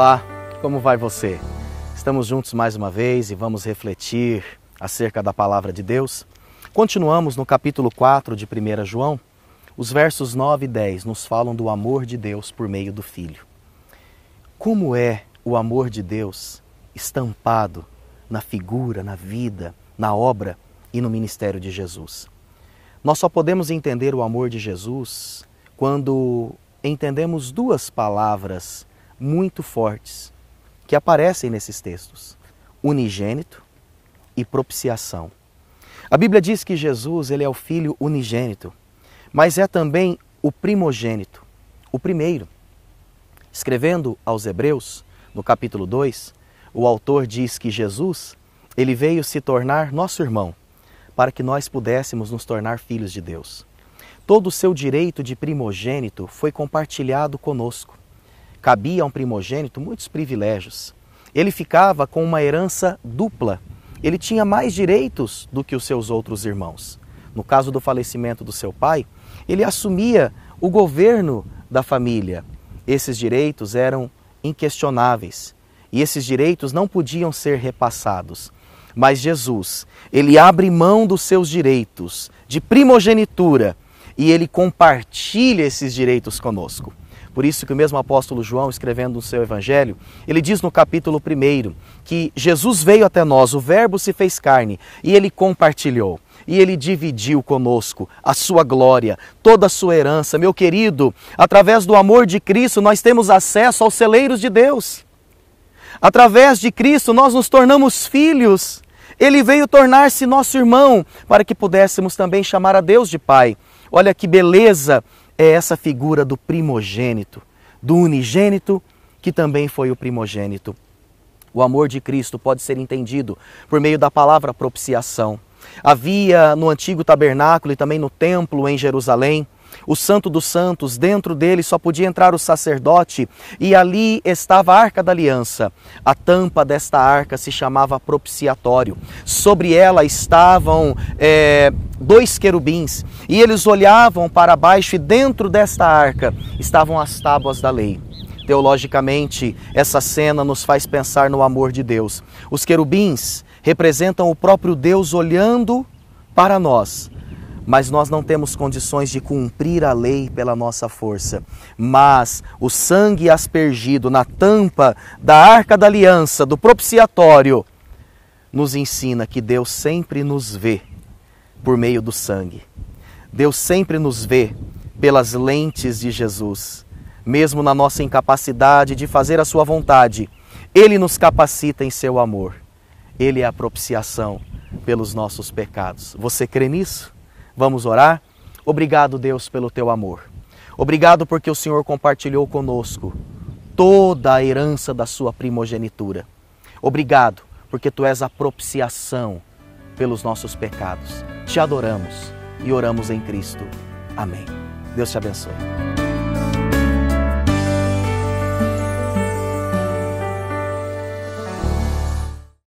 Olá, como vai você? Estamos juntos mais uma vez e vamos refletir acerca da palavra de Deus. Continuamos no capítulo 4 de 1 João. Os versos 9 e 10 nos falam do amor de Deus por meio do Filho. Como é o amor de Deus estampado na figura, na vida, na obra e no ministério de Jesus? Nós só podemos entender o amor de Jesus quando entendemos duas palavras muito fortes que aparecem nesses textos: unigênito e propiciação. A Bíblia diz que Jesus ele é o filho unigênito, mas é também o primogênito, o primeiro. Escrevendo aos Hebreus, no capítulo 2, o autor diz que Jesus, ele veio se tornar nosso irmão, para que nós pudéssemos nos tornar filhos de Deus. Todo o seu direito de primogênito foi compartilhado conosco. Cabia a um primogênito muitos privilégios. Ele ficava com uma herança dupla. Ele tinha mais direitos do que os seus outros irmãos. No caso do falecimento do seu pai, ele assumia o governo da família. Esses direitos eram inquestionáveis e esses direitos não podiam ser repassados. Mas Jesus, ele abre mão dos seus direitos de primogenitura e ele compartilha esses direitos conosco. Por isso que o mesmo apóstolo João, escrevendo no seu evangelho, ele diz no capítulo 1 que Jesus veio até nós, o Verbo se fez carne e ele compartilhou. E ele dividiu conosco a sua glória, toda a sua herança. Meu querido, através do amor de Cristo, nós temos acesso aos celeiros de Deus. Através de Cristo, nós nos tornamos filhos. Ele veio tornar-se nosso irmão para que pudéssemos também chamar a Deus de Pai. Olha que beleza é essa figura do primogênito, do unigênito, que também foi o primogênito. O amor de Cristo pode ser entendido por meio da palavra propiciação. Havia no antigo tabernáculo e também no templo em Jerusalém o Santo dos Santos, dentro dele só podia entrar o sacerdote e ali estava a Arca da Aliança. A tampa desta arca se chamava propiciatório. Sobre ela estavam é, dois querubins e eles olhavam para baixo e dentro desta arca estavam as tábuas da lei. Teologicamente, essa cena nos faz pensar no amor de Deus. Os querubins representam o próprio Deus olhando para nós mas nós não temos condições de cumprir a lei pela nossa força. Mas o sangue aspergido na tampa da arca da aliança, do propiciatório, nos ensina que Deus sempre nos vê por meio do sangue. Deus sempre nos vê pelas lentes de Jesus. Mesmo na nossa incapacidade de fazer a sua vontade, Ele nos capacita em seu amor. Ele é a propiciação pelos nossos pecados. Você crê nisso? Vamos orar? Obrigado, Deus, pelo teu amor. Obrigado porque o Senhor compartilhou conosco toda a herança da sua primogenitura. Obrigado porque tu és a propiciação pelos nossos pecados. Te adoramos e oramos em Cristo. Amém. Deus te abençoe.